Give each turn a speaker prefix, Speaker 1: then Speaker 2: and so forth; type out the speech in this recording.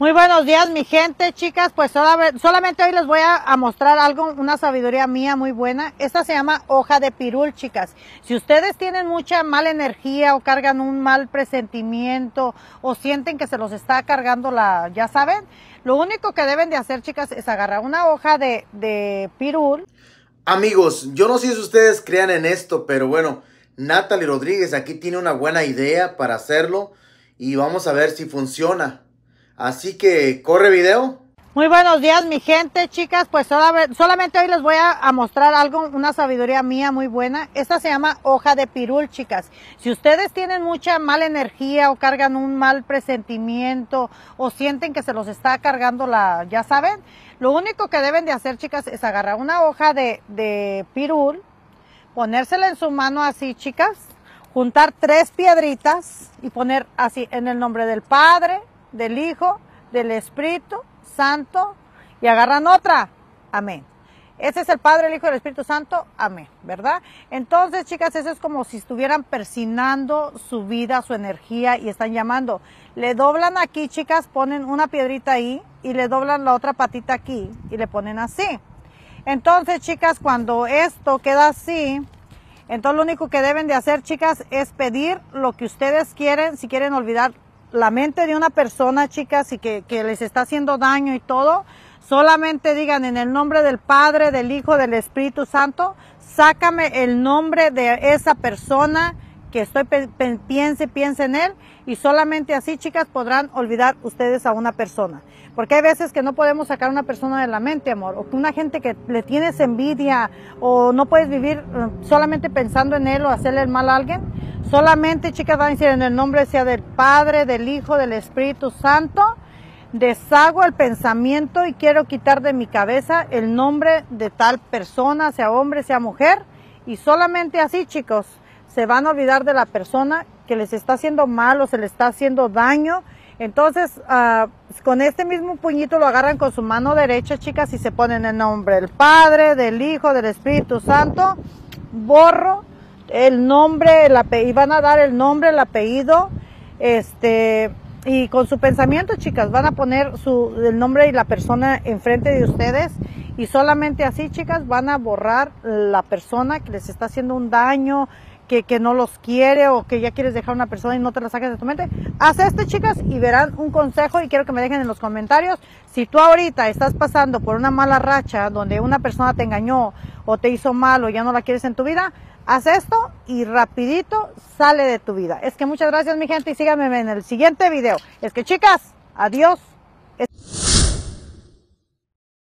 Speaker 1: Muy buenos días mi gente, chicas, pues solamente hoy les voy a, mostrar algo, una sabiduría mía muy buena. Esta se llama hoja de pirul, chicas. Si ustedes tienen mucha mala energía o cargan un mal presentimiento o sienten que se los está cargando la, ya saben, lo único que deben de hacer, chicas, es agarrar una hoja de, pirul.
Speaker 2: Amigos, yo no sé si ustedes crean en esto, pero bueno, Natalie Rodríguez aquí tiene una buena idea para hacerlo y vamos a ver si funciona. Así que, ¿corre video?
Speaker 1: Muy buenos días mi gente, chicas, pues solamente hoy les voy a, mostrar algo, una sabiduría mía muy buena. Esta se llama hoja de pirul, chicas. Si ustedes tienen mucha mala energía o cargan un mal presentimiento o sienten que se los está cargando la, ya saben, lo único que deben de hacer, chicas, es agarrar una hoja de, de pirul, ponérsela en su mano así, chicas, juntar tres piedritas y poner así en el nombre del Padre, del Hijo, del Espíritu Santo y agarran otra. Amén. Ese es el Padre, el Hijo y el Espíritu Santo. Amén. ¿Verdad? Entonces, chicas, eso es como si estuvieran persinando su vida, su energía y están llamando. Le doblan aquí, chicas, ponen una piedrita ahí y le doblan la otra patita aquí y le ponen así. Entonces, chicas, cuando esto queda así, entonces lo único que deben de hacer, chicas, es pedir lo que ustedes quieren, si quieren olvidar la mente de una persona, chicas, y que, les está haciendo daño y todo, solamente digan en el nombre del Padre, del Hijo, del Espíritu Santo, sácame el nombre de esa persona que estoy piense, piense en él y solamente así, chicas, podrán olvidar ustedes a una persona. Porque hay veces que no podemos sacar a una persona de la mente, amor, o que una gente que le tienes envidia o no puedes vivir eh, solamente pensando en él o hacerle el mal a alguien. Solamente, chicas, van a decir en el nombre sea del Padre, del Hijo, del Espíritu Santo. Deshago el pensamiento y quiero quitar de mi cabeza el nombre de tal persona, sea hombre, sea mujer. Y solamente así, chicos, se van a olvidar de la persona que les está haciendo mal o se les está haciendo daño. Entonces, ah, con este mismo puñito lo agarran con su mano derecha, chicas, y se ponen el nombre del Padre, del Hijo, del Espíritu Santo. Borro el nombre, el apellido, y van a dar el nombre, el apellido, este, y con su pensamiento, chicas, van a poner su, el nombre y la persona enfrente de ustedes y solamente así, chicas, van a borrar la persona que les está haciendo un daño, que, no los quiere o que ya quieres dejar a una persona y no te la saques de tu mente. Haz esto, chicas, y verán un consejo y quiero que me dejen en los comentarios. Si tú ahorita estás pasando por una mala racha donde una persona te engañó o te hizo mal o ya no la quieres en tu vida, Haz esto y rapidito sale de tu vida. Es que muchas gracias mi gente y síganme en el siguiente video. Es que chicas, adiós.